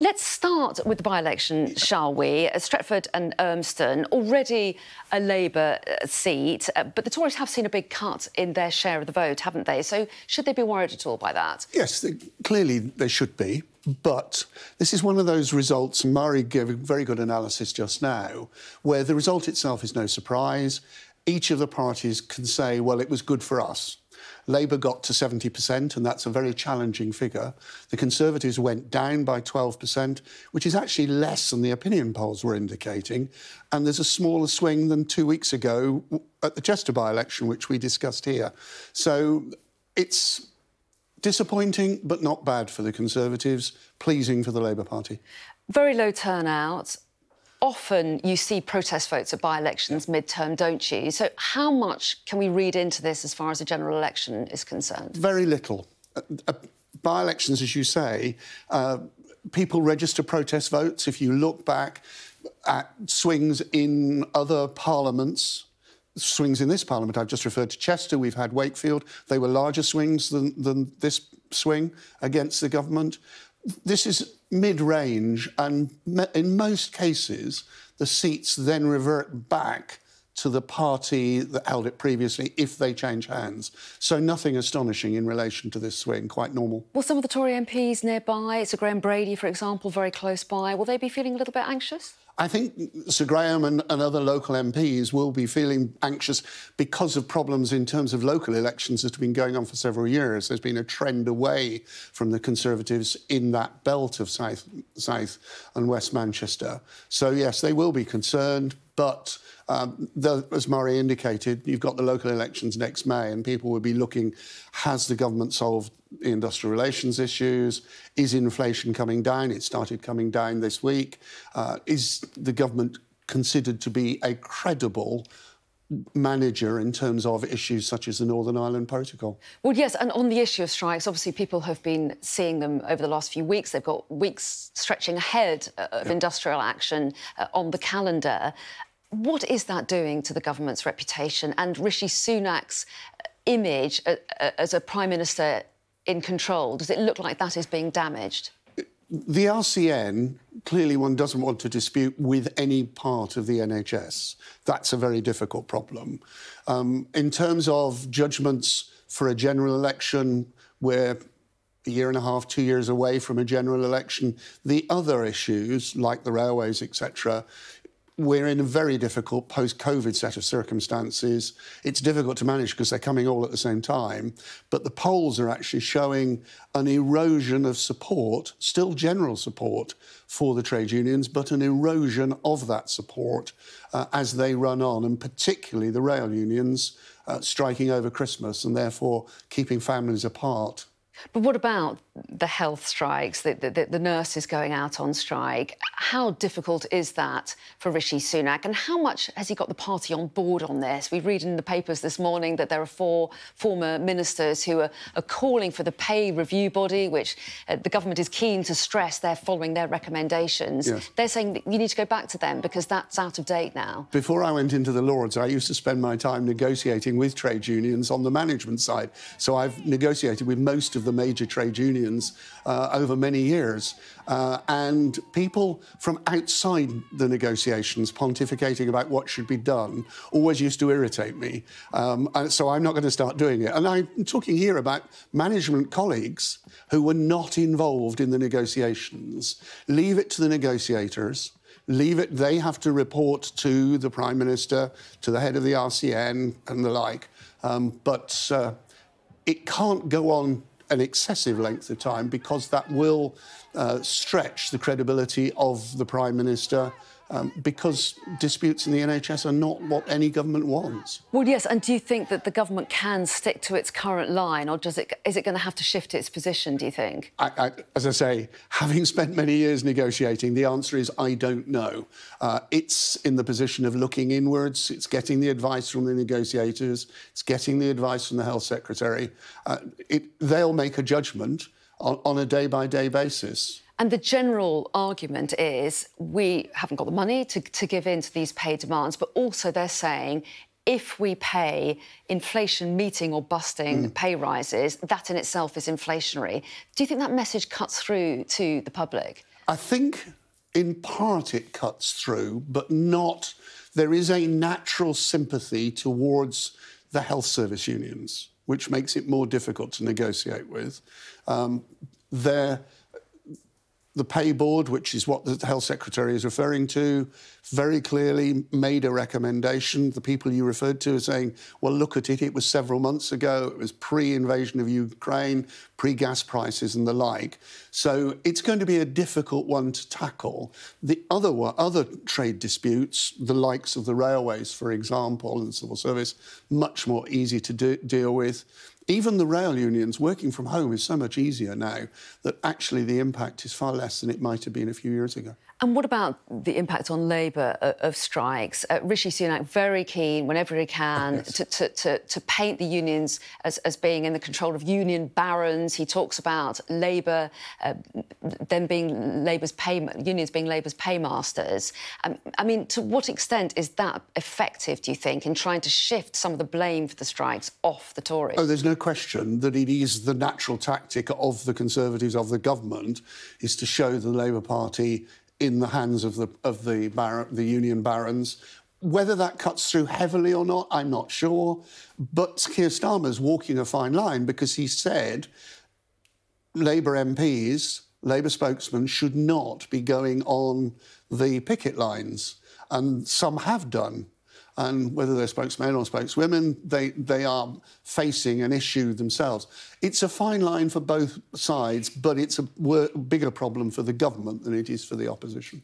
Let's start with the by-election, shall we? Stretford and Urmston, already a Labour uh, seat, uh, but the Tories have seen a big cut in their share of the vote, haven't they? So should they be worried at all by that? Yes, they, clearly they should be. But this is one of those results, Mari gave a very good analysis just now, where the result itself is no surprise. Each of the parties can say, well, it was good for us. Labour got to 70%, and that's a very challenging figure. The Conservatives went down by 12%, which is actually less than the opinion polls were indicating. And there's a smaller swing than two weeks ago at the Chester by election, which we discussed here. So it's disappointing, but not bad for the Conservatives, pleasing for the Labour Party. Very low turnout often you see protest votes at by-elections mid-term, don't you? So how much can we read into this as far as a general election is concerned? Very little. Uh, uh, by-elections, as you say, uh, people register protest votes. If you look back at swings in other parliaments, swings in this parliament, I've just referred to Chester, we've had Wakefield, they were larger swings than, than this swing against the government this is mid-range, and in most cases, the seats then revert back to the party that held it previously if they change hands. So nothing astonishing in relation to this swing, quite normal. Well, some of the Tory MPs nearby, Sir Graham Brady, for example, very close by, will they be feeling a little bit anxious? I think Sir Graham and, and, other local MPs will be feeling anxious because of problems in terms of local elections that have been going on for several years. There's been a trend away from the Conservatives in that belt of South, South and West Manchester. So, yes, they will be concerned, but um, the, as Murray indicated, you've got the local elections next May, and people will be looking has the government solved the industrial relations issues? Is inflation coming down? It started coming down this week. Uh, is the government considered to be a credible manager in terms of issues such as the Northern Ireland Protocol. Well, yes, and on the issue of strikes, obviously people have been seeing them over the last few weeks. They've got weeks stretching ahead uh, of industrial action uh, on the calendar. What is that doing to the government's reputation and Rishi Sunak's image uh, uh, as a prime minister in control? Does it look like that is being damaged? The RCN, clearly one doesn't want to dispute with any part of the NHS. That's a very difficult problem. Um, in terms of judgments for a general election, we're a year and a half, two years away from a general election. The other issues, like the railways, etc., we're in a very difficult post-COVID set of circumstances. It's difficult to manage because they're coming all at the same time. But the polls are actually showing an erosion of support, still general support for the trade unions, but an erosion of that support uh, as they run on, and particularly the rail unions uh, striking over Christmas and therefore keeping families apart. But what about the health strikes, the, the, the, nurses going out on strike? How difficult is that for Rishi Sunak? And how much has he got the party on board on this? We read in the papers this morning that there are four former ministers who are, are calling for the pay review body, which uh, the government is keen to stress they're following their recommendations. Yes. They're saying that you need to go back to them because that's out of date now. Before I went into the Lords, I used to spend my time negotiating with trade unions on the management side. So I've negotiated with most of the major trade unions uh, over many years. Uh, and people from outside the negotiations pontificating about what should be done always used to irritate me. Um, so I'm not going to start doing it. And I'm talking here about management colleagues who were not involved in the negotiations. Leave it to the negotiators leave it. They have to report to the Prime Minister, to the head of the RCN, and the like. Um, but uh, it can't go on an excessive length of time because that will uh, stretch the credibility of the Prime Minister um, because disputes in the NHS are not what any government wants. Well, yes, and do you think that the government can stick to its current line, or does it, is it going to have to shift its position, do you think? I, I, as I say, having spent many years negotiating, the answer is I don't know. Uh, it's in the position of looking inwards, it's getting the advice from the negotiators, it's getting the advice from the Health Secretary. Uh, it, they'll make a judgment on, on a day-by-day -day basis. And the general argument is we haven't got the money to, to give in to these pay demands, but also they're saying if we pay inflation meeting or busting mm. pay rises, that in itself is inflationary. Do you think that message cuts through to the public? I think in part it cuts through, but not. There is a natural sympathy towards the health service unions, which makes it more difficult to negotiate with. Um, there the pay board, which is what the health secretary is referring to, very clearly made a recommendation. The people you referred to are saying, well, look at it, it was several months ago, it was pre invasion of Ukraine, pre gas prices, and the like. So it's going to be a difficult one to tackle. The other, other trade disputes, the likes of the railways, for example, and civil service, much more easy to do, deal with even the rail unions working from home is so much easier now that actually the impact is far less than it might have been a few years ago. And what about the impact on Labour uh, of strikes? Uh, Rishi Sunak very keen, whenever he can, yes. to, to, to, to, paint the unions as, as being in the control of union barons. He talks about Labour, uh, them being Labour's pay, unions being Labour's paymasters. Um, I mean, to what extent is that effective, do you think, in trying to shift some of the blame for the strikes off the Tories? Oh, there's no question that it is the natural tactic of the Conservatives, of the government, is to show the Labour Party in the hands of the of the bar- the union barons. Whether that cuts through heavily or not, I'm not sure. But Keir Starmer's walking a fine line because he said Labour MPs, Labour spokesmen, should not be going on the picket lines, and some have done. And whether they're spokesmen or spokeswomen, they, they are facing an issue themselves. It's a fine line for both sides, but it's a bigger problem for the government than it is for the opposition.